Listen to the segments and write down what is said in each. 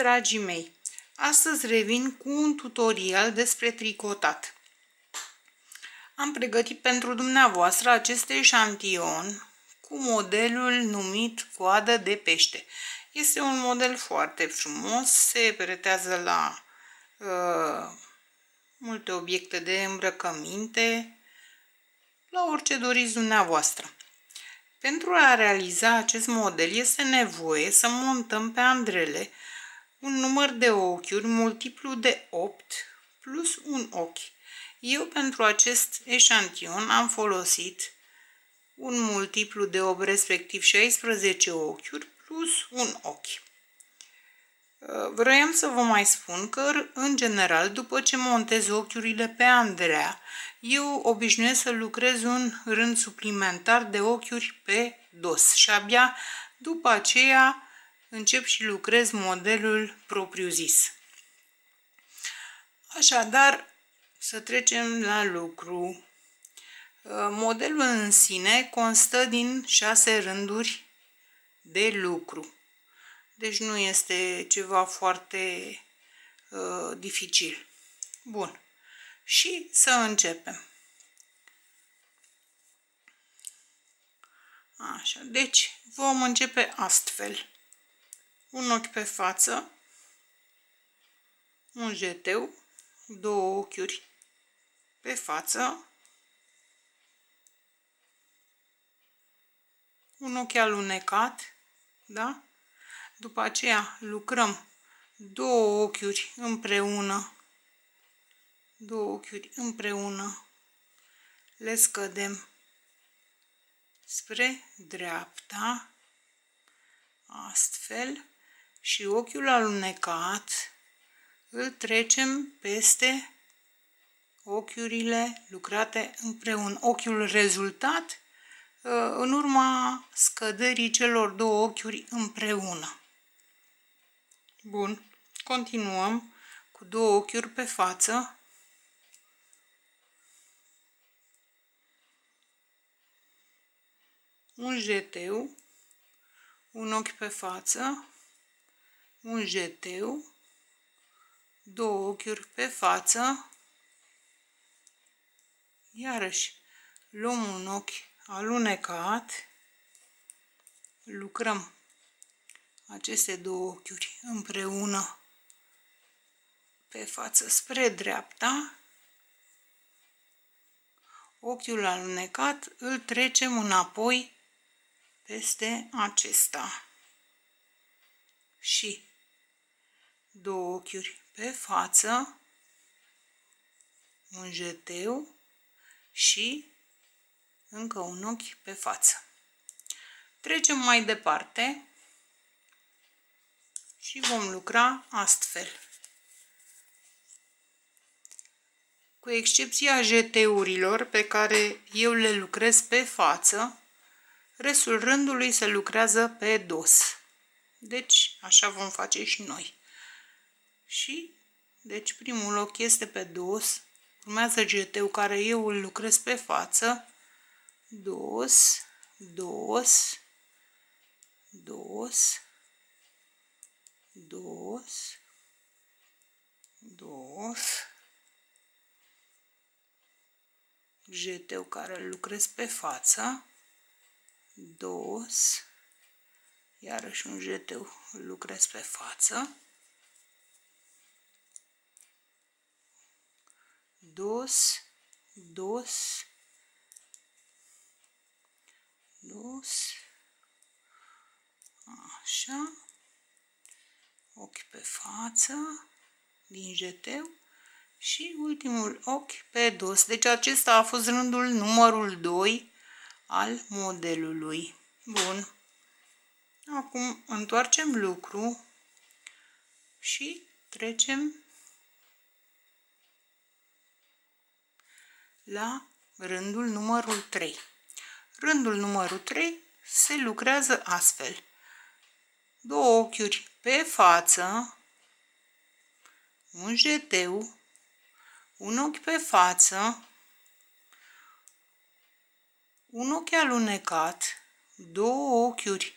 Bună, dragii mei! Astăzi revin cu un tutorial despre tricotat. Am pregătit pentru dumneavoastră acest eșantion cu modelul numit coadă de pește. Este un model foarte frumos, se pretează la uh, multe obiecte de îmbrăcăminte, la orice doriți dumneavoastră. Pentru a realiza acest model este nevoie să montăm pe andrele un număr de ochiuri multiplu de 8 plus un ochi. Eu pentru acest eșantion am folosit un multiplu de 8, respectiv 16 ochiuri plus un ochi. Vroiam să vă mai spun că, în general, după ce montez ochiurile pe Andrea, eu obișnuiesc să lucrez un rând suplimentar de ochiuri pe dos și abia după aceea încep și lucrez modelul propriu-zis. Așadar, să trecem la lucru. Modelul în sine constă din șase rânduri de lucru. Deci nu este ceva foarte uh, dificil. Bun. Și să începem. Așa, deci vom începe astfel. Un ochi pe față, un jeteu, două ochiuri pe față, un ochi alunecat, da? După aceea lucrăm două ochiuri împreună, două ochiuri împreună, le scădem spre dreapta, astfel, și ochiul alunecat îl trecem peste ochiurile lucrate împreună. Ochiul rezultat ă, în urma scăderii celor două ochiuri împreună. Bun, continuăm cu două ochiuri pe față. Un jeteu, un ochi pe față, un jeteu, două ochiuri pe față, iarăși luăm un ochi alunecat, lucrăm aceste două ochiuri împreună pe față spre dreapta, ochiul alunecat îl trecem înapoi peste acesta. Și două ochiuri pe față, un jeteu și încă un ochi pe față. Trecem mai departe și vom lucra astfel. Cu excepția jeteurilor pe care eu le lucrez pe față, restul rândului se lucrează pe dos. Deci, așa vom face și noi. Și, deci, primul loc este pe dos, urmează jeteu care eu îl lucrez pe față, dos, dos, dos, dos, dos, jeteu care îl lucrez pe față, dos, iarăși un jeteu îl lucrez pe față, dos, dos, dos, așa, ochi pe față, din jeteu și ultimul ochi pe dos. Deci acesta a fost rândul numărul 2 al modelului. Bun. Acum întoarcem lucru și trecem la rândul numărul 3. Rândul numărul 3 se lucrează astfel. Două ochiuri pe față, un jeteu, un ochi pe față, un ochi alunecat, două ochiuri,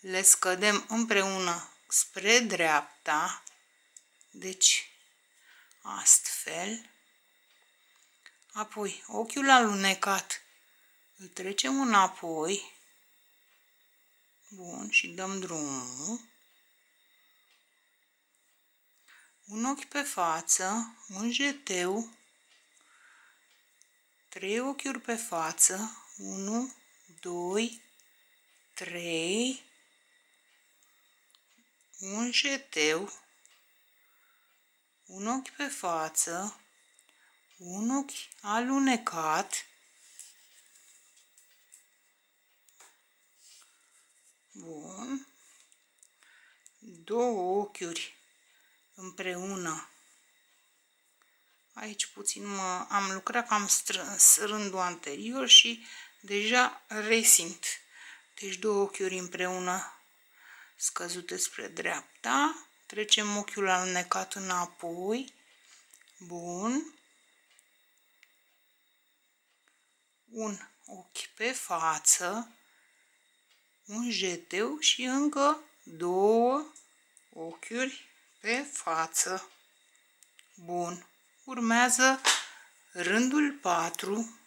le scădem împreună spre dreapta, deci astfel, apoi ochiul alunecat. Îl trecem înapoi, bun, și dăm drumul, un ochi pe față, un jeteu, trei ochiuri pe față, 1, 2, 3, un jeteu, un ochi pe față, un ochi alunecat, bun, două ochiuri împreună. Aici puțin mă, am lucrat cam strâns rândul anterior și deja resimt. Deci două ochiuri împreună scăzute spre dreapta. Trecem ochiul alunecat înapoi. Bun. Un ochi pe față. Un jeteu și încă două ochiuri pe față. Bun. Urmează rândul 4,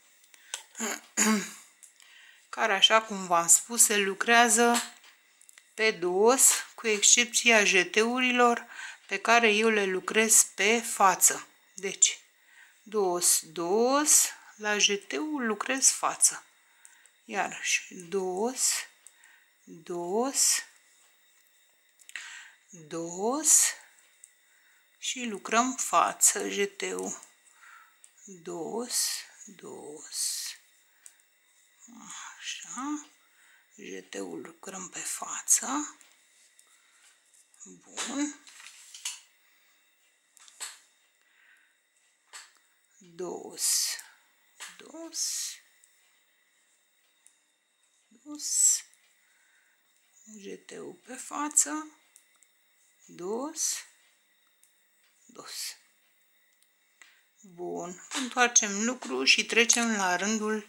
care, așa cum v-am spus, se lucrează pe dos, cu excepția jeteurilor pe care eu le lucrez pe față. Deci, dos, dos, la jeteu lucrez față. Iarăși, dos, dos, dos și lucrăm față, jeteu. Dos, dos. Așa. Jeteul lucrăm pe față. Bun. Dos, dos, dos. Jeteu pe față. Dos, dos. Bun. Întoarcem lucru și trecem la rândul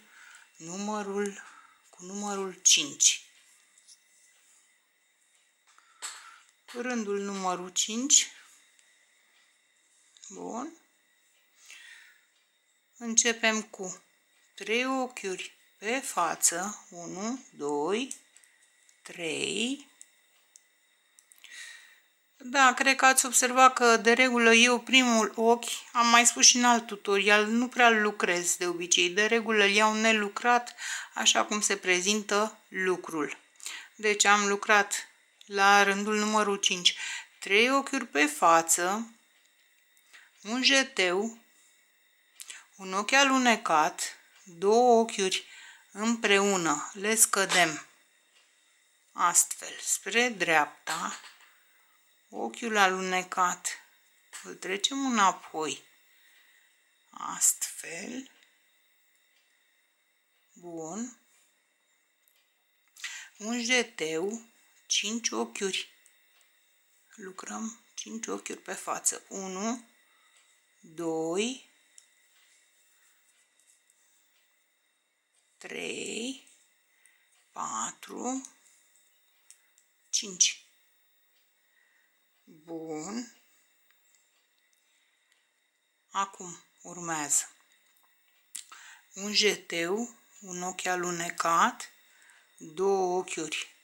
numărul cu numărul 5. Rândul numărul 5. Bun. Începem cu 3 ochiuri pe față. 1, 2, 3. Da, cred că ați observat că de regulă eu primul ochi, am mai spus și în alt tutorial, nu prea lucrez de obicei. De regulă îl iau nelucrat, așa cum se prezintă lucrul. Deci am lucrat la rândul numărul 5. 3 ochiuri pe față, un jeteu, un ochi alunecat, două ochiuri împreună, le scădem. Astfel spre dreapta, ochiul alunecat, îl trecem înapoi, astfel, bun, un jeteu, 5 ochiuri, lucrăm 5 ochiuri pe față, 1, 2, 3, 4, 5. Bun. Acum urmează un jeteu, un ochi alunecat, două ochiuri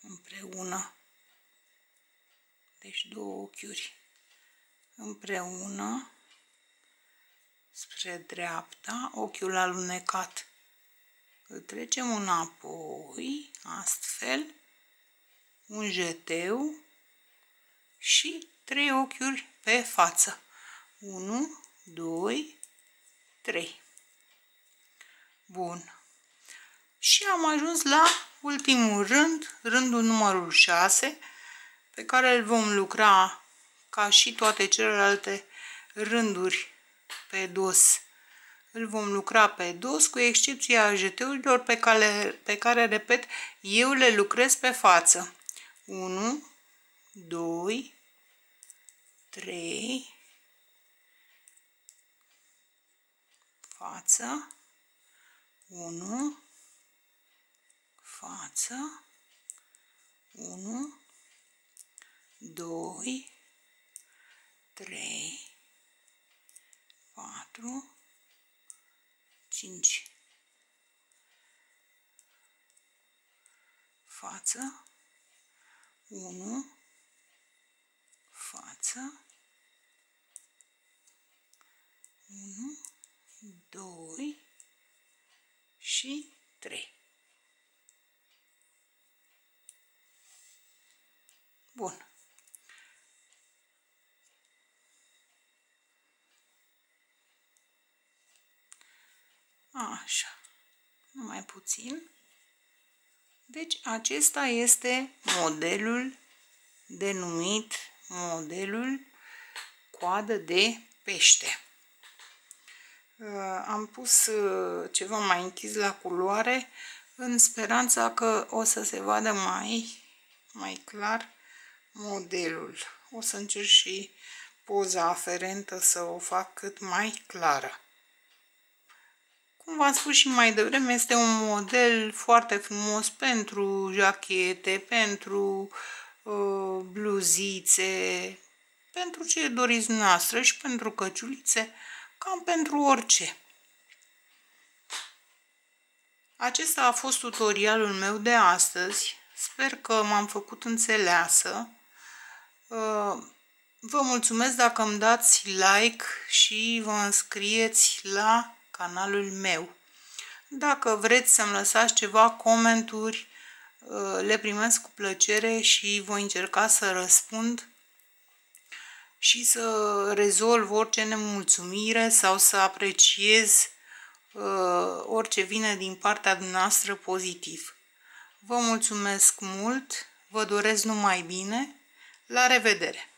împreună. Deci două ochiuri împreună spre dreapta, ochiul alunecat îl trecem înapoi, astfel, un jeteu și trei ochiuri pe față. 1, 2, 3. Bun. Și am ajuns la ultimul rând, rândul numărul 6, pe care îl vom lucra ca și toate celelalte rânduri pe dos. Îl vom lucra pe dos, cu excepția jeteurilor pe care, pe care, repet, eu le lucrez pe față. 1, 2, 3, față, 1, față, 1, 2, 3, 4, 5. Față, 1, față, 1, 2 și 3. Bun. Așa. Numai puțin. Deci acesta este modelul denumit modelul coadă de pește. Uh, am pus uh, ceva mai închis la culoare în speranța că o să se vadă mai, mai clar modelul. O să încerc și poza aferentă să o fac cât mai clară. Cum v-am spus și mai devreme, este un model foarte frumos pentru jachete, pentru uh, bluzițe, pentru ce doriți noastră și pentru căciulițe, cam pentru orice. Acesta a fost tutorialul meu de astăzi. Sper că m-am făcut înțeleasă. Uh, vă mulțumesc dacă îmi dați like și vă înscrieți la canalul meu. Dacă vreți să-mi lăsați ceva comenturi, uh, le primesc cu plăcere și voi încerca să răspund și să rezolv orice nemulțumire sau să apreciez uh, orice vine din partea dumneavoastră pozitiv. Vă mulțumesc mult, vă doresc numai bine, la revedere!